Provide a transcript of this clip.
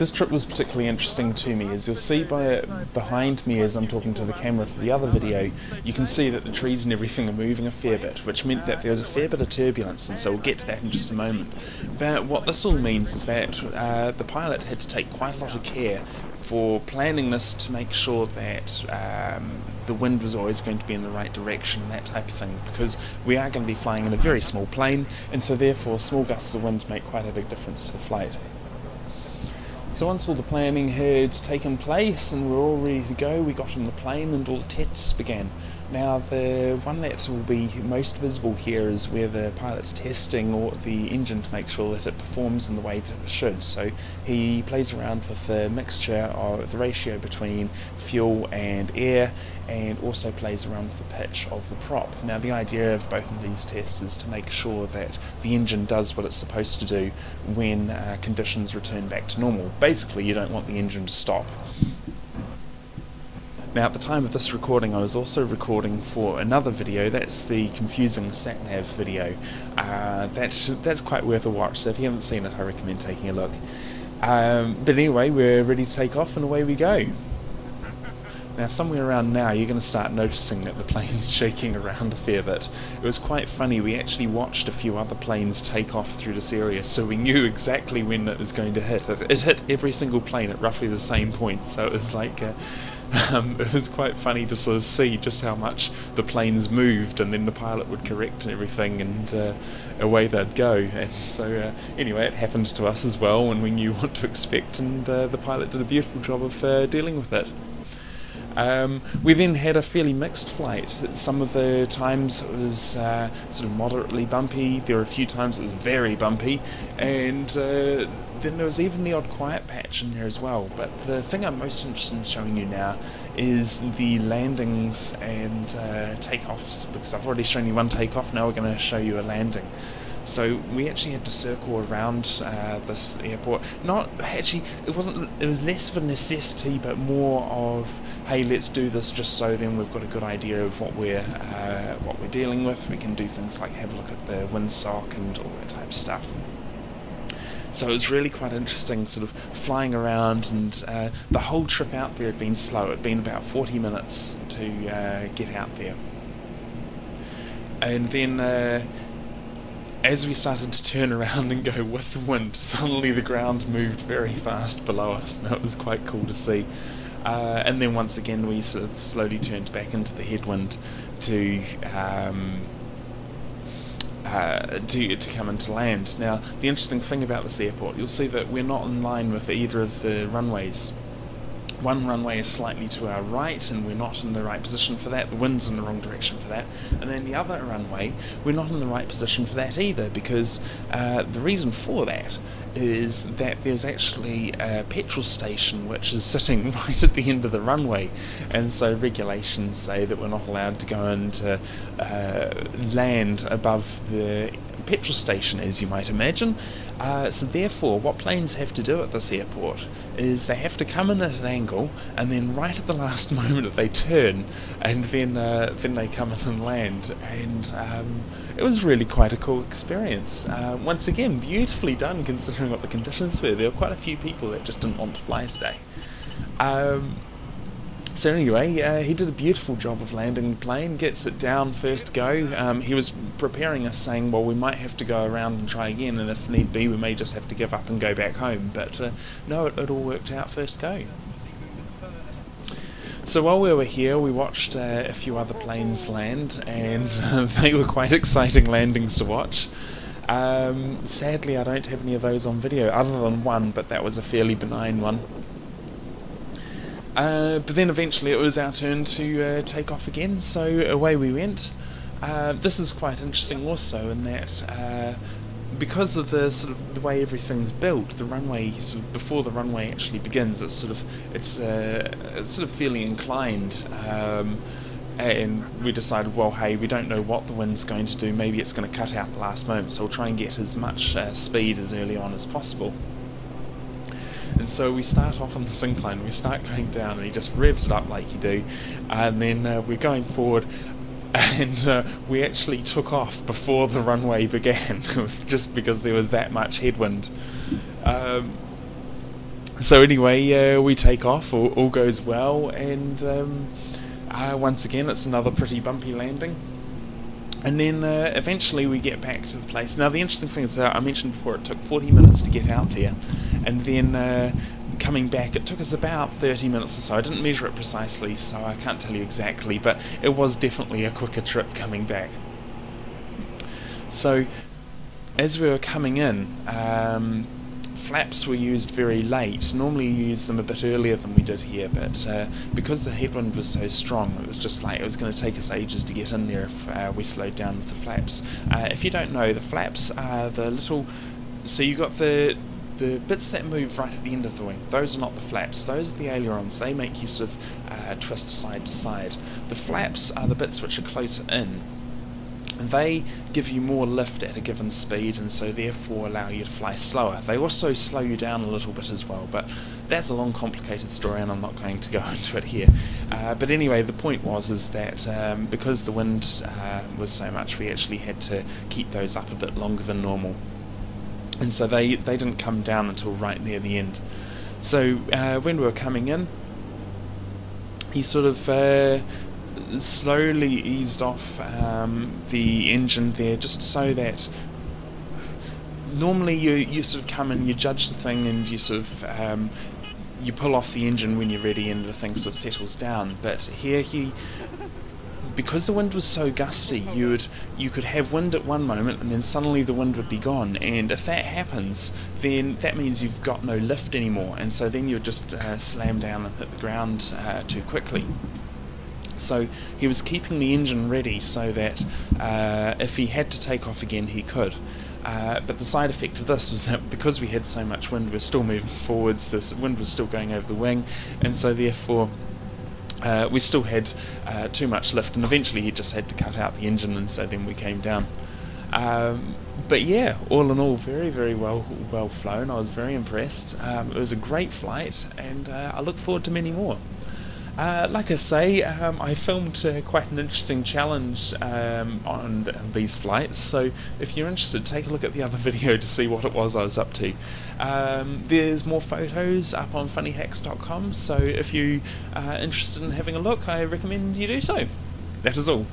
this trip was particularly interesting to me. As you'll see by behind me as I'm talking to the camera for the other video, you can see that the trees and everything are moving a fair bit, which meant that there was a fair bit of turbulence, and so we'll get to that in just a moment. But what this all means is that uh, the pilot had to take quite a lot of care for planning this to make sure that um, the wind was always going to be in the right direction, that type of thing, because we are going to be flying in a very small plane, and so therefore small gusts of wind make quite a big difference to the flight. So once all the planning had taken place and we we're all ready to go, we got on the plane and all the tests began. Now, the one that will be most visible here is where the pilot's testing or the engine to make sure that it performs in the way that it should. So he plays around with the mixture of the ratio between fuel and air and also plays around with the pitch of the prop. Now, the idea of both of these tests is to make sure that the engine does what it's supposed to do when uh, conditions return back to normal. Basically, you don't want the engine to stop. Now at the time of this recording I was also recording for another video, that's the confusing satnav video. Uh, that's, that's quite worth a watch, so if you haven't seen it I recommend taking a look. Um, but anyway, we're ready to take off and away we go. Now somewhere around now you're going to start noticing that the plane's shaking around a fair bit. It was quite funny, we actually watched a few other planes take off through this area so we knew exactly when it was going to hit. It, it hit every single plane at roughly the same point so it was like... Uh, um, it was quite funny to sort of see just how much the planes moved, and then the pilot would correct and everything, and uh, away they'd go. And so, uh, anyway, it happened to us as well, and we knew what to expect, and uh, the pilot did a beautiful job of uh, dealing with it. Um, we then had a fairly mixed flight. Some of the times it was uh, sort of moderately bumpy, there were a few times it was very bumpy, and uh, then there was even the odd quiet patch in there as well. But the thing I'm most interested in showing you now is the landings and uh, takeoffs, because I've already shown you one takeoff, now we're going to show you a landing. So we actually had to circle around uh, this airport. Not actually, it wasn't. It was less of a necessity, but more of, hey, let's do this just so then we've got a good idea of what we're uh, what we're dealing with. We can do things like have a look at the windsock and all that type of stuff. So it was really quite interesting, sort of flying around, and uh, the whole trip out there had been slow. It had been about 40 minutes to uh, get out there, and then uh, as we started to turn around and go with the wind, suddenly the ground moved very fast below us, and that was quite cool to see. Uh, and then once again, we sort of slowly turned back into the headwind to um, uh, to to come into land. Now, the interesting thing about this airport, you'll see that we're not in line with either of the runways one runway is slightly to our right and we're not in the right position for that, the wind's in the wrong direction for that, and then the other runway, we're not in the right position for that either because uh, the reason for that is that there's actually a petrol station which is sitting right at the end of the runway, and so regulations say that we're not allowed to go and uh, land above the petrol station, as you might imagine. Uh, so therefore, what planes have to do at this airport is they have to come in at an angle, and then right at the last moment they turn, and then uh, then they come in and land. And um, it was really quite a cool experience. Uh, once again, beautifully done considering what the conditions were. There were quite a few people that just didn't want to fly today. Um, so anyway, uh, he did a beautiful job of landing the plane, gets it down first go. Um, he was preparing us saying, well, we might have to go around and try again, and if need be, we may just have to give up and go back home. But uh, no, it, it, all worked out first go. So while we were here, we watched uh, a few other planes land, and they were quite exciting landings to watch. Um, sadly, I don't have any of those on video, other than one, but that was a fairly benign one. Uh, but then eventually it was our turn to uh, take off again, so away we went. Uh, this is quite interesting also in that uh, because of the sort of the way everything's built, the runway sort of before the runway actually begins, it's sort of it's, uh, it's sort of fairly inclined. Um, and we decided, well, hey, we don't know what the wind's going to do. Maybe it's going to cut out the last moment, so we'll try and get as much uh, speed as early on as possible. And so we start off on the syncline, we start going down, and he just revs it up like you do, and then uh, we're going forward, and uh, we actually took off before the runway began, just because there was that much headwind. Um, so anyway, uh, we take off, all, all goes well, and um, uh, once again it's another pretty bumpy landing. And then uh, eventually we get back to the place. Now the interesting thing is that I mentioned before it took 40 minutes to get out there, and then uh, coming back it took us about 30 minutes or so. I didn't measure it precisely, so I can't tell you exactly, but it was definitely a quicker trip coming back. So as we were coming in, um, flaps were used very late. Normally you use them a bit earlier than we did here, but uh, because the headwind was so strong, it was just like it was going to take us ages to get in there if uh, we slowed down with the flaps. Uh, if you don't know, the flaps are the little. So you got the the bits that move right at the end of the wing, those are not the flaps, those are the ailerons, they make you sort of uh, twist side to side. The flaps are the bits which are closer in, they give you more lift at a given speed and so therefore allow you to fly slower. They also slow you down a little bit as well, but that's a long complicated story and I'm not going to go into it here. Uh, but anyway, the point was is that um, because the wind uh, was so much, we actually had to keep those up a bit longer than normal. And so they, they didn't come down until right near the end. So uh, when we were coming in, he sort of uh, slowly eased off um, the engine there just so that normally you, you sort of come and you judge the thing and you sort of um, you pull off the engine when you're ready and the thing sort of settles down but here he because the wind was so gusty you would you could have wind at one moment and then suddenly the wind would be gone. And if that happens then that means you've got no lift anymore. And so then you'd just uh, slam down and hit the ground uh, too quickly. So he was keeping the engine ready so that uh, if he had to take off again, he could. Uh, but the side effect of this was that because we had so much wind, we're still moving forwards, the wind was still going over the wing, and so therefore uh, we still had uh, too much lift, and eventually he just had to cut out the engine, and so then we came down. Um, but yeah, all in all, very, very well well flown. I was very impressed. Um, it was a great flight, and uh, I look forward to many more. Uh, like I say, um, I filmed uh, quite an interesting challenge um, on these flights, so if you're interested, take a look at the other video to see what it was I was up to. Um, there's more photos up on funnyhacks.com, so if you're uh, interested in having a look, I recommend you do so. That is all.